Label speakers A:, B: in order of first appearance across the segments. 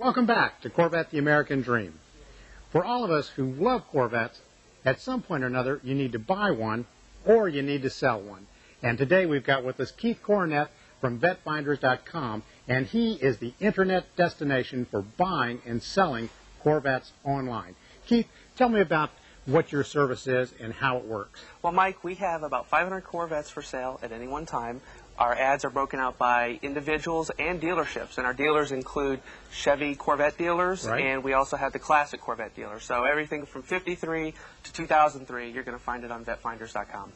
A: Welcome back to Corvette the American Dream. For all of us who love Corvettes, at some point or another you need to buy one or you need to sell one. And today we've got with us Keith Cornett from VetteFinders.com, and he is the internet destination for buying and selling Corvettes online. Keith, tell me about what your service is and how it works.
B: Well, Mike, we have about 500 Corvettes for sale at any one time. Our ads are broken out by individuals and dealerships, and our dealers include Chevy Corvette dealers,
A: Right.
B: and we also have the classic Corvette dealers. So everything from 53 to 2003, you're going to find it on VetteFinders.com.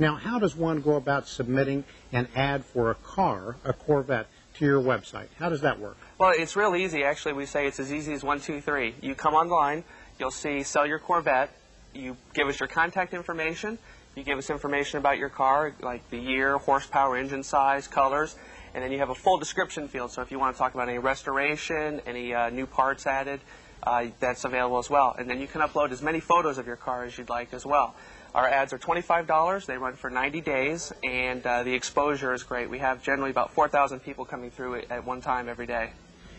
A: Now, how does one go about submitting an ad for a car, a Corvette, to your website? How does that work?
B: Well, it's real easy. Actually, we say it's as easy as one, two, three. You come online, you'll see sell your Corvette. You give us your contact information. You give us information about your car, like the year, horsepower, engine size, colors, and then you have a full description field. So if you want to talk about any restoration, any uh, new parts added, uh, that's available as well. And then you can upload as many photos of your car as you'd like as well. Our ads are $25. They run for 90 days, and uh, the exposure is great. We have generally about 4,000 people coming through at one time every day.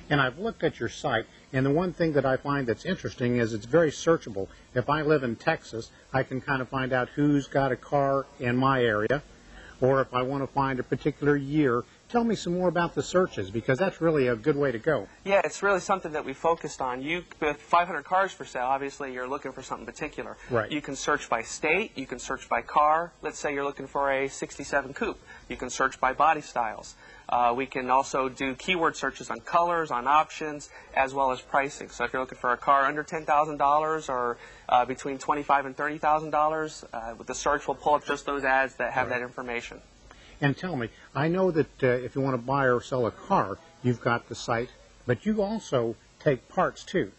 A: And I've looked at your site, and the one thing that I find that's interesting is it's very searchable. If I live in Texas, I can kind of find out who's got a car in my area, or if I want to find a particular year. Tell me some more about the searches, because that's really a good way to go.
B: Yeah, it's really something that we focused on. You, with 500 cars for sale, obviously you're looking for something particular.
A: Right.
B: You can search by state. You can search by car. Let's say you're looking for a 67 coupe. You can search by body styles. Uh, we can also do keyword searches on colors, on options, as well as pricing. So if you're looking for a car under $10,000 or uh, between 25 and $30,000, uh, with the search we'll pull up just those ads that have that information.
A: And tell me, I know that uh, if you want to buy or sell a car, you've got the site, but you also take parts too.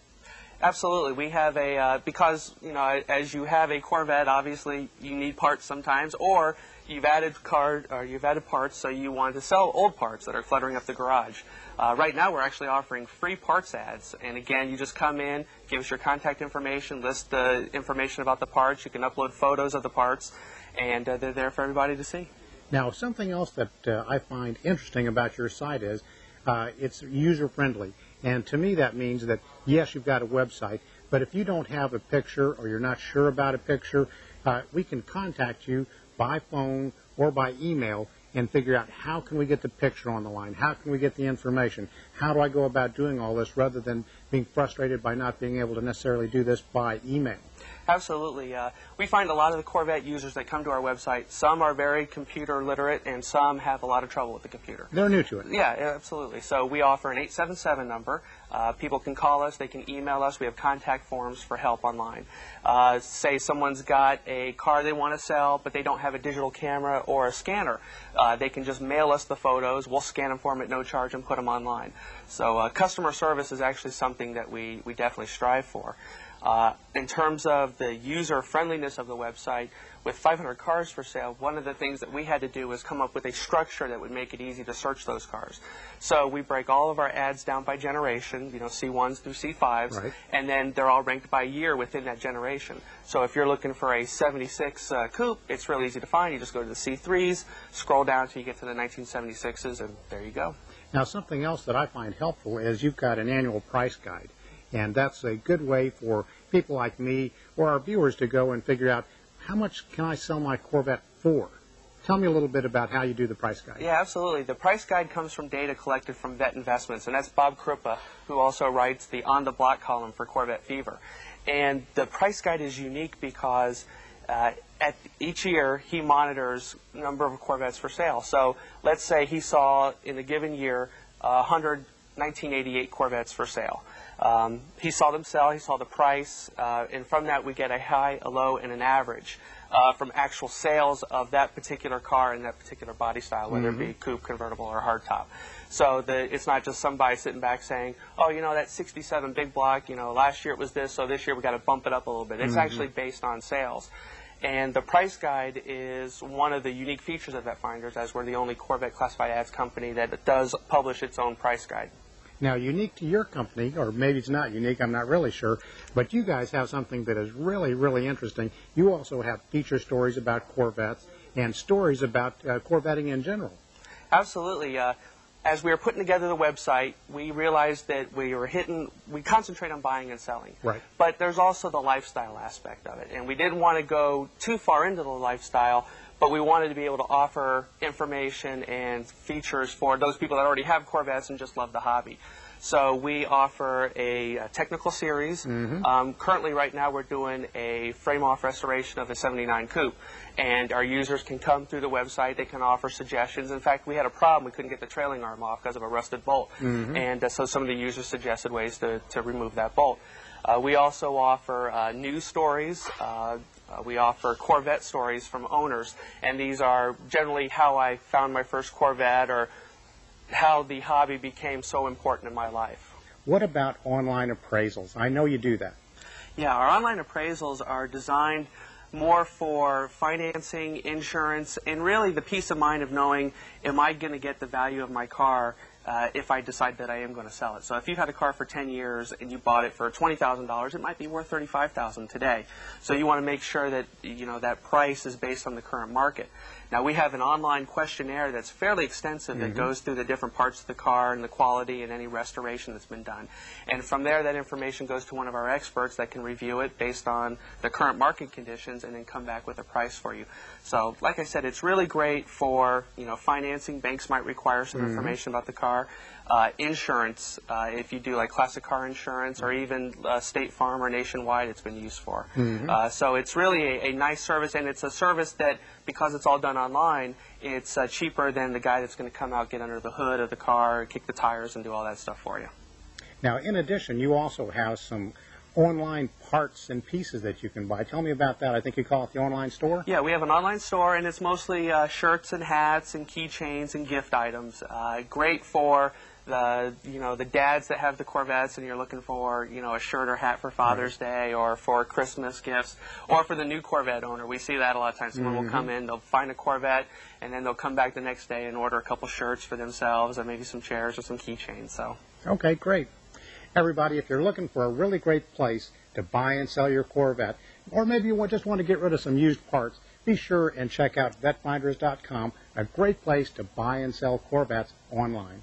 B: Absolutely. We have a, uh, because, you know, as you have a Corvette, obviously you need parts sometimes, or you've added car, or you've added parts, so you want to sell old parts that are cluttering up the garage. Uh, right now we're actually offering free parts ads, and again, you just come in, give us your contact information, list the information about the parts, you can upload photos of the parts, and uh, they're there for everybody to see.
A: Now, something else that uh, I find interesting about your site is uh, it's user friendly. And to me, that means that, yes, you've got a website, but if you don't have a picture or you're not sure about a picture, uh, we can contact you by phone or by email and figure out how can we get the picture on the line? How can we get the information? How do I go about doing all this rather than being frustrated by not being able to necessarily do this by email?
B: Absolutely. Uh, we find a lot of the Corvette users that come to our website, some are very computer literate and some have a lot of trouble with the computer.
A: They're new to it.
B: Yeah, absolutely. So we offer an 877 number. Uh, people can call us, they can email us. We have contact forms for help online. Uh, say someone's got a car they want to sell, but they don't have a digital camera or a scanner. Uh, they can just mail us the photos. We'll scan them for them at no charge and put them online. So uh, customer service is actually something that we, we definitely strive for. Uh, in terms of the user friendliness of the website, with 500 cars for sale, one of the things that we had to do was come up with a structure that would make it easy to search those cars. So we break all of our ads down by generation, you know, C1s through C5s,
A: Right.
B: and then they're all ranked by year within that generation. So if you're looking for a 76 uh, coupe, it's real easy to find. You just go to the C3s, scroll down until you get to the 1976s, and there you go.
A: Now, something else that I find helpful is you've got an annual price guide, and that's a good way for people like me or our viewers to go and figure out how much can I sell my Corvette for. Tell me a little bit about how you do the price guide.
B: Yeah, absolutely. The price guide comes from data collected from Vet Investments, and that's Bob Krupa, who also writes the On the Block column for Corvette Fever. And the price guide is unique because uh, at each year he monitors number of Corvettes for sale. So let's say he saw in a given year uh, 100 1988 Corvettes for sale. Um, he saw them sell, he saw the price, uh, and from that we get a high, a low, and an average uh, from actual sales of that particular car and that particular body style, whether it be coupe, convertible, or hardtop. So the, it's not just somebody sitting back saying, oh, you know, that 67 big block, you know, last year it was this, so this year we got to bump it up a little bit. It's actually based on sales. And the price guide is one of the unique features of VetteFinders, as we're the only Corvette classified ads company that does publish its own price guide.
A: Now, unique to your company, or maybe it's not unique, I'm not really sure, but you guys have something that is really, really interesting. You also have feature stories about Corvettes and stories about uh, Corvetting in general.
B: Absolutely. Uh, as we were putting together the website, we realized that we were hitting, we concentrate on buying and selling.
A: Right.
B: But there's also the lifestyle aspect of it. And we didn't want to go too far into the lifestyle, but we wanted to be able to offer information and features for those people that already have Corvettes and just love the hobby. So we offer a, uh technical series. Um, currently, right now, we're doing a frame-off restoration of a 79 coupe. And our users can come through the website. They can offer suggestions. In fact, we had a problem. We couldn't get the trailing arm off because of a rusted bolt. And uh, so some of the users suggested ways to, to remove that bolt. Uh, we also offer uh, news stories. Uh, uh, we offer Corvette stories from owners, and these are generally how I found my first Corvette or how the hobby became so important in my life.
A: What about online appraisals? I know you do that.
B: Yeah, our online appraisals are designed more for financing, insurance, and really the peace of mind of knowing, am I going to get the value of my car uh, if I decide that I am going to sell it? So if you've had a car for 10 years and you bought it for $20,000, it might be worth $35,000 today. So you want to make sure that, you know, that price is based on the current market. Now we have an online questionnaire that's fairly extensive that goes through the different parts of the car and the quality and any restoration that's been done. And from there, that information goes to one of our experts that can review it based on the current market conditions and then come back with a price for you. So, like I said, it's really great for you know financing. Banks might require some information about the car. Uh, insurance, uh, if you do like classic car insurance or even uh, State Farm or Nationwide, it's been used for. Uh, so it's really a, a nice service, and it's a service that, because it's all done online, it's uh, cheaper than the guy that's going to come out, get under the hood of the car, kick the tires, and do all that stuff for you.
A: Now, in addition, you also have some online parts and pieces that you can buy. Tell me about that. I think you call it the online store.
B: Yeah, we have an online store, and it's mostly uh, shirts and hats and keychains and gift items. Uh, great for the you know the dads that have the Corvettes, and you're looking for you know a shirt or hat for Father's Day or for Christmas gifts, or for the new Corvette owner. We see that a lot of times. Someone will come in, they'll find a Corvette, and then they'll come back the next day and order a couple shirts for themselves, and maybe some chairs or some keychains. So.
A: Okay, great. Everybody, if you're looking for a really great place to buy and sell your Corvette, or maybe you just want to get rid of some used parts, be sure and check out VetteFinders.com, a great place to buy and sell Corvettes online.